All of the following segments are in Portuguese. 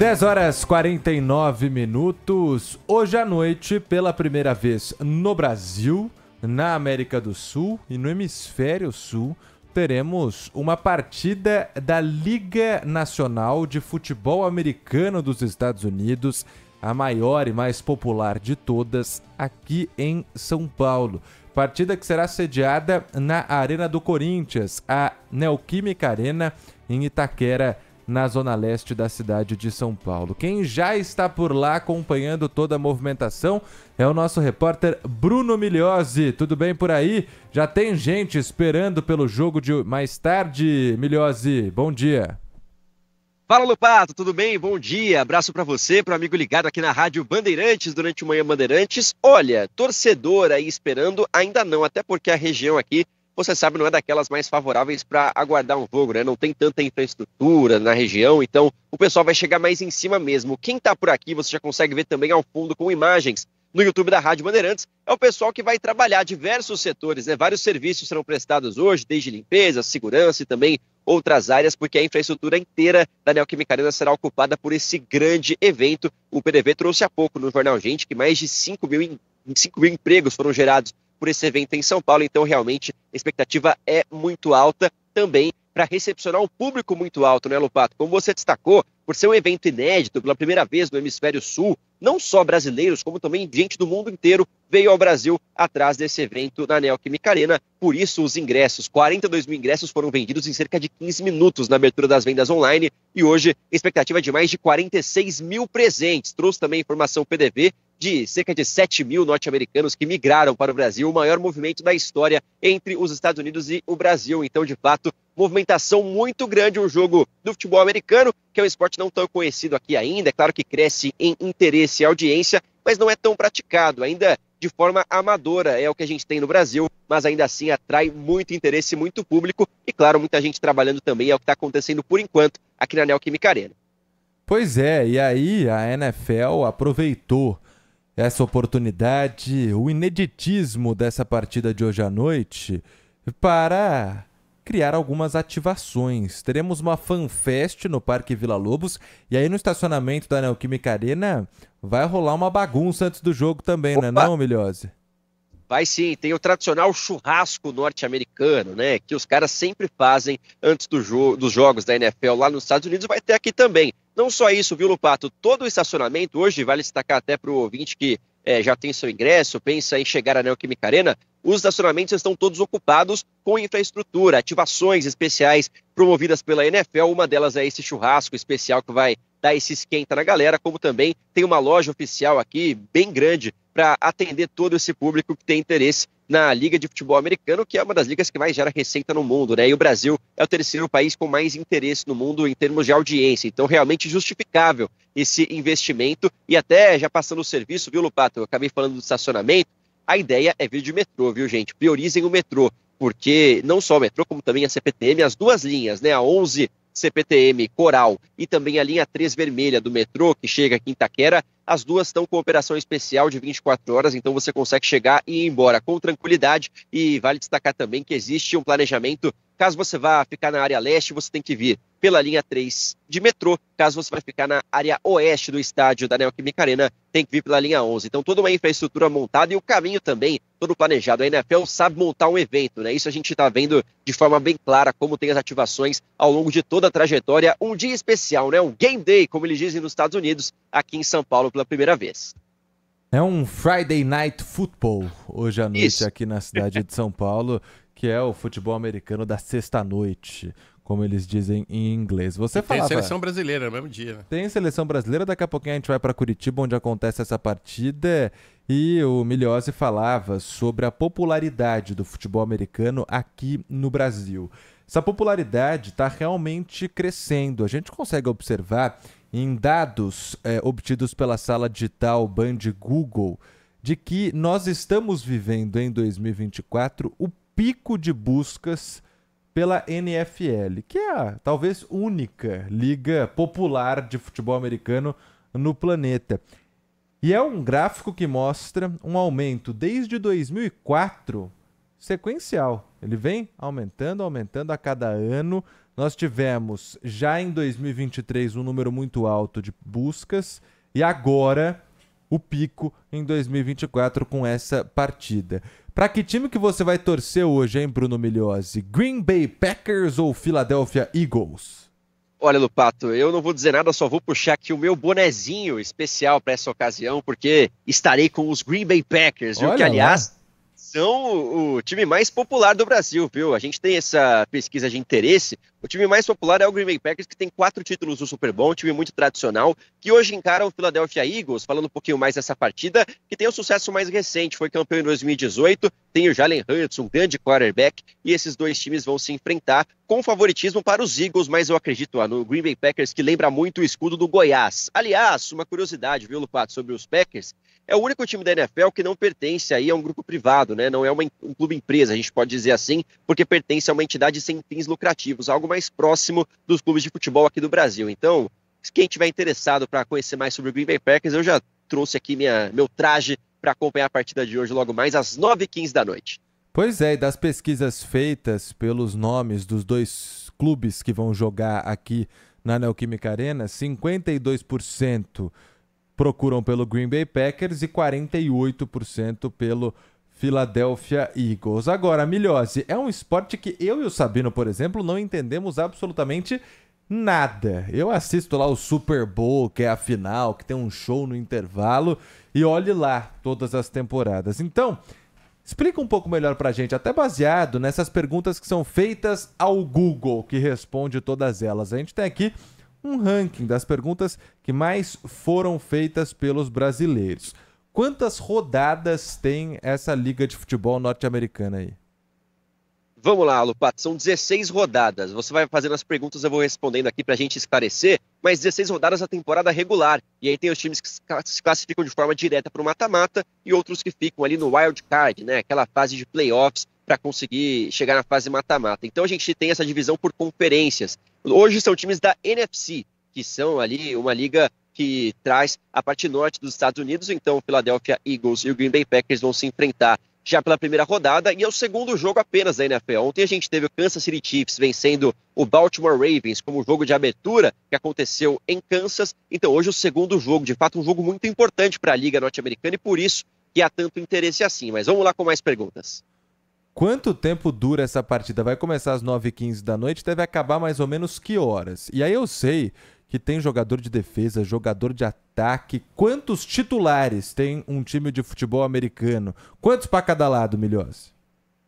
10 horas 49 minutos. Hoje à noite, pela primeira vez no Brasil, na América do Sul e no Hemisfério Sul, teremos uma partida da Liga Nacional de Futebol Americano dos Estados Unidos, a maior e mais popular de todas, aqui em São Paulo. Partida que será sediada na Arena do Corinthians, a Neoquímica Arena, em Itaquera, na zona leste da cidade de São Paulo. Quem já está por lá acompanhando toda a movimentação é o nosso repórter Bruno Milhozzi. Tudo bem por aí? Já tem gente esperando pelo jogo de mais tarde, Milhozzi. Bom dia. Fala Lupato, tudo bem? Bom dia. Abraço para você, para o amigo ligado aqui na Rádio Bandeirantes durante o Manhã Bandeirantes. Olha, torcedor aí esperando, ainda não, até porque a região aqui você sabe, não é daquelas mais favoráveis para aguardar um jogo, né? Não tem tanta infraestrutura na região, então o pessoal vai chegar mais em cima mesmo. Quem está por aqui, você já consegue ver também ao fundo com imagens no YouTube da Rádio Bandeirantes, é o pessoal que vai trabalhar diversos setores, né? Vários serviços serão prestados hoje, desde limpeza, segurança e também outras áreas, porque a infraestrutura inteira da Neoquímica Arena será ocupada por esse grande evento. O PDV trouxe há pouco no Jornal Gente que mais de 5 mil, 5 mil empregos foram gerados por esse evento em São Paulo, então realmente a expectativa é muito alta também para recepcionar um público muito alto, né, Lupato? Como você destacou, por ser um evento inédito pela primeira vez no Hemisfério Sul, não só brasileiros, como também gente do mundo inteiro veio ao Brasil atrás desse evento na Neoquímica Arena. Por isso, os ingressos, 42 mil ingressos, foram vendidos em cerca de 15 minutos na abertura das vendas online. E hoje, expectativa de mais de 46 mil presentes. Trouxe também informação PDV de cerca de 7 mil norte-americanos que migraram para o Brasil, o maior movimento da história entre os Estados Unidos e o Brasil. Então, de fato, movimentação muito grande, um jogo do futebol americano, que é um esporte não tão conhecido aqui ainda. É claro que cresce em interesse e audiência, mas não é tão praticado, ainda de forma amadora, é o que a gente tem no Brasil, mas ainda assim atrai muito interesse, muito público e, claro, muita gente trabalhando também, é o que está acontecendo por enquanto aqui na Neoquímica Arena. Pois é, e aí a NFL aproveitou essa oportunidade, o ineditismo dessa partida de hoje à noite para criar algumas ativações. Teremos uma fanfest no Parque Vila Lobos e aí no estacionamento da Neoquímica Arena vai rolar uma bagunça antes do jogo também, Opa. né não, Milhose? Vai sim, tem o tradicional churrasco norte-americano, né? Que os caras sempre fazem antes do jo dos jogos da NFL lá nos Estados Unidos, vai ter aqui também. Não só isso, viu, Lupato? Todo o estacionamento, hoje vale destacar até para o ouvinte que é, já tem seu ingresso, pensa em chegar à Neoquímica Arena, os estacionamentos estão todos ocupados com infraestrutura, ativações especiais promovidas pela NFL. Uma delas é esse churrasco especial que vai dar esse esquenta na galera, como também tem uma loja oficial aqui bem grande para atender todo esse público que tem interesse na Liga de Futebol Americano, que é uma das ligas que mais gera receita no mundo, né? E o Brasil é o terceiro país com mais interesse no mundo em termos de audiência. Então, realmente justificável esse investimento. E até já passando o serviço, viu, Lupato? Eu acabei falando do estacionamento. A ideia é vir de metrô, viu, gente? Priorizem o metrô, porque não só o metrô, como também a CPTM, as duas linhas, né? A 11 CPTM Coral e também a linha 3 vermelha do metrô, que chega aqui em Itaquera, as duas estão com operação especial de 24 horas, então você consegue chegar e ir embora com tranquilidade. E vale destacar também que existe um planejamento Caso você vá ficar na área leste, você tem que vir pela linha 3 de metrô. Caso você vai ficar na área oeste do estádio da Neoquímica Arena, tem que vir pela linha 11. Então, toda uma infraestrutura montada e o caminho também, todo planejado. A NFL sabe montar um evento, né? Isso a gente está vendo de forma bem clara como tem as ativações ao longo de toda a trajetória. Um dia especial, né? Um game day, como eles dizem nos Estados Unidos, aqui em São Paulo pela primeira vez. É um Friday Night Football hoje à noite Isso. aqui na cidade de São Paulo que é o futebol americano da sexta-noite, como eles dizem em inglês. Você falava, Tem seleção brasileira no mesmo dia. Né? Tem seleção brasileira, daqui a pouquinho a gente vai para Curitiba, onde acontece essa partida. E o Miliose falava sobre a popularidade do futebol americano aqui no Brasil. Essa popularidade está realmente crescendo. A gente consegue observar em dados é, obtidos pela sala digital Band Google de que nós estamos vivendo em 2024 o pico de buscas pela NFL, que é a talvez única liga popular de futebol americano no planeta. E é um gráfico que mostra um aumento desde 2004 sequencial. Ele vem aumentando, aumentando a cada ano. nós tivemos já em 2023 um número muito alto de buscas e agora o pico em 2024 com essa partida. Para que time que você vai torcer hoje, hein, Bruno Migliozzi? Green Bay Packers ou Philadelphia Eagles? Olha, Lupato, eu não vou dizer nada, só vou puxar aqui o meu bonezinho especial para essa ocasião, porque estarei com os Green Bay Packers, viu? que, aliás, lá são o time mais popular do Brasil, viu? A gente tem essa pesquisa de interesse. O time mais popular é o Green Bay Packers, que tem quatro títulos do Super Bowl, um time muito tradicional, que hoje encara o Philadelphia Eagles, falando um pouquinho mais dessa partida, que tem o um sucesso mais recente, foi campeão em 2018, tem o Jalen Hurts, um grande quarterback, e esses dois times vão se enfrentar com favoritismo para os Eagles, mas eu acredito no Green Bay Packers, que lembra muito o escudo do Goiás. Aliás, uma curiosidade, viu, Lupato, sobre os Packers, é o único time da NFL que não pertence aí a um grupo privado, né? Não é uma, um clube empresa, a gente pode dizer assim, porque pertence a uma entidade sem fins lucrativos, algo mais próximo dos clubes de futebol aqui do Brasil. Então, quem tiver interessado para conhecer mais sobre o Green Bay Packers, eu já trouxe aqui minha, meu traje para acompanhar a partida de hoje logo mais às 9h15 da noite. Pois é, e das pesquisas feitas pelos nomes dos dois clubes que vão jogar aqui na Neoquímica Arena, 52% procuram pelo Green Bay Packers e 48% pelo Philadelphia Eagles. Agora, Milhose, é um esporte que eu e o Sabino, por exemplo, não entendemos absolutamente nada. Eu assisto lá o Super Bowl, que é a final, que tem um show no intervalo, e olhe lá todas as temporadas. Então, explica um pouco melhor pra gente, até baseado nessas perguntas que são feitas ao Google, que responde todas elas. A gente tem aqui um ranking das perguntas que mais foram feitas pelos brasileiros. Quantas rodadas tem essa liga de futebol norte-americana aí? Vamos lá, Lupato, são 16 rodadas. Você vai fazendo as perguntas, eu vou respondendo aqui para a gente esclarecer, mas 16 rodadas da temporada regular. E aí tem os times que se classificam de forma direta para o mata-mata e outros que ficam ali no wild card, né? Aquela fase de playoffs para conseguir chegar na fase mata-mata. Então a gente tem essa divisão por conferências. Hoje são times da NFC, que são ali uma liga que traz a parte norte dos Estados Unidos. Então o Philadelphia Eagles e o Green Bay Packers vão se enfrentar já pela primeira rodada e é o segundo jogo apenas da NFL. Ontem a gente teve o Kansas City Chiefs vencendo o Baltimore Ravens como jogo de abertura que aconteceu em Kansas. Então hoje o segundo jogo, de fato um jogo muito importante para a liga norte-americana e por isso que há tanto interesse assim. Mas vamos lá com mais perguntas. Quanto tempo dura essa partida? Vai começar às 9h15 da noite, deve acabar mais ou menos que horas? E aí eu sei que tem jogador de defesa, jogador de ataque. Quantos titulares tem um time de futebol americano? Quantos para cada lado, Milhões?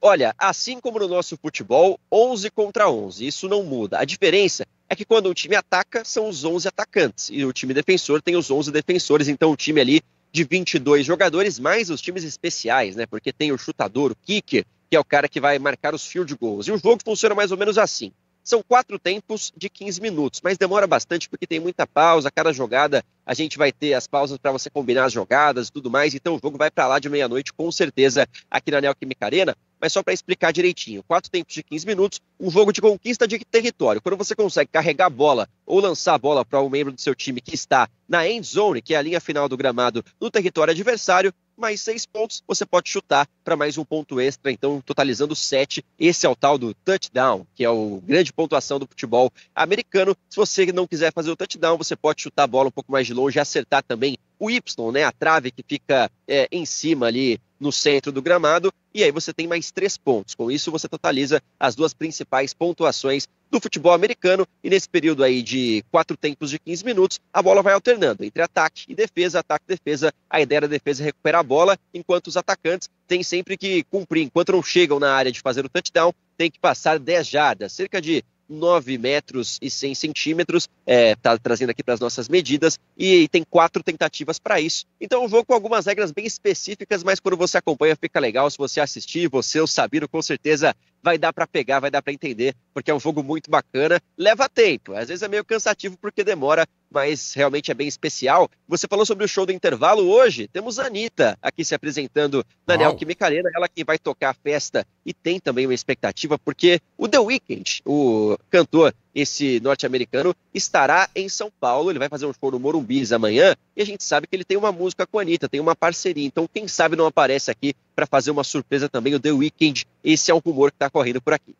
Olha, assim como no nosso futebol, 11 contra 11, isso não muda. A diferença é que quando o time ataca, são os 11 atacantes, e o time defensor tem os 11 defensores, então o time ali de 22 jogadores, mais os times especiais, né? Porque tem o chutador, o kicker, que é o cara que vai marcar os field goals. E o jogo funciona mais ou menos assim. São quatro tempos de 15 minutos, mas demora bastante porque tem muita pausa. Cada jogada a gente vai ter as pausas para você combinar as jogadas e tudo mais. Então o jogo vai para lá de meia-noite, com certeza, aqui na Neoquímica Arena. Mas só para explicar direitinho: quatro tempos de 15 minutos, um jogo de conquista de território. Quando você consegue carregar a bola ou lançar a bola para um membro do seu time que está na end zone, que é a linha final do gramado, no território adversário, mais seis pontos, você pode chutar para mais um ponto extra, então totalizando sete. Esse é o tal do touchdown, que é o grande pontuação do futebol americano. Se você não quiser fazer o touchdown, você pode chutar a bola um pouco mais de longe e acertar também o Y, né, a trave que fica é, em cima ali no centro do gramado, e aí você tem mais três pontos. Com isso, você totaliza as duas principais pontuações do futebol americano, e nesse período aí de quatro tempos de 15 minutos, a bola vai alternando entre ataque e defesa, ataque e defesa. A ideia da defesa é recuperar a bola, enquanto os atacantes têm sempre que cumprir, enquanto não chegam na área de fazer o touchdown, tem que passar 10 jardas, cerca de 9 metros e 100 centímetros, é, tá trazendo aqui para as nossas medidas, e tem quatro tentativas para isso. Então, um jogo com algumas regras bem específicas, mas quando você acompanha fica legal. Se você assistir, você, o Sabino, com certeza vai dar para pegar, vai dar para entender, porque é um jogo muito bacana. Leva tempo, às vezes é meio cansativo porque demora, mas realmente é bem especial. Você falou sobre o show do intervalo hoje, temos a Anitta aqui se apresentando na Neoquímica Arena, ela que vai tocar a festa e tem também uma expectativa, porque o The Weeknd, o cantor esse norte-americano estará em São Paulo. Ele vai fazer um show no Morumbis amanhã e a gente sabe que ele tem uma música com a Anitta, tem uma parceria. Então, quem sabe não aparece aqui para fazer uma surpresa também o The Weeknd. Esse é um rumor que está correndo por aqui.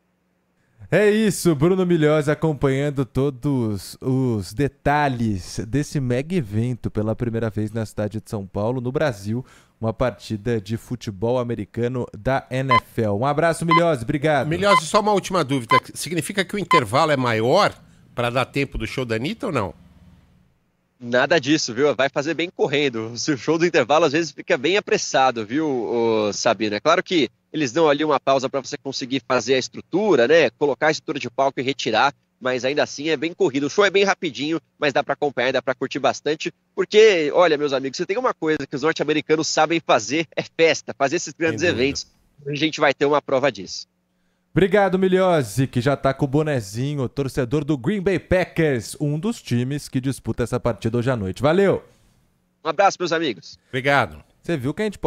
É isso, Bruno Milhões acompanhando todos os detalhes desse mega evento pela primeira vez na cidade de São Paulo, no Brasil, uma partida de futebol americano da NFL. Um abraço, Milhões, obrigado. Milhões, só uma última dúvida. Significa que o intervalo é maior para dar tempo do show da Anitta ou não? Nada disso, viu? Vai fazer bem correndo. O show do intervalo às vezes fica bem apressado, viu, Sabino? É claro que eles dão ali uma pausa para você conseguir fazer a estrutura, né? Colocar a estrutura de palco e retirar, mas ainda assim é bem corrido. O show é bem rapidinho, mas dá para acompanhar, dá para curtir bastante, porque, olha, meus amigos, se tem uma coisa que os norte-americanos sabem fazer é festa, fazer esses grandes eventos. A gente vai ter uma prova disso. Obrigado, Milhose, que já tá com o bonezinho, torcedor do Green Bay Packers, um dos times que disputa essa partida hoje à noite. Valeu! Um abraço, meus amigos. Obrigado. Você viu que a gente pode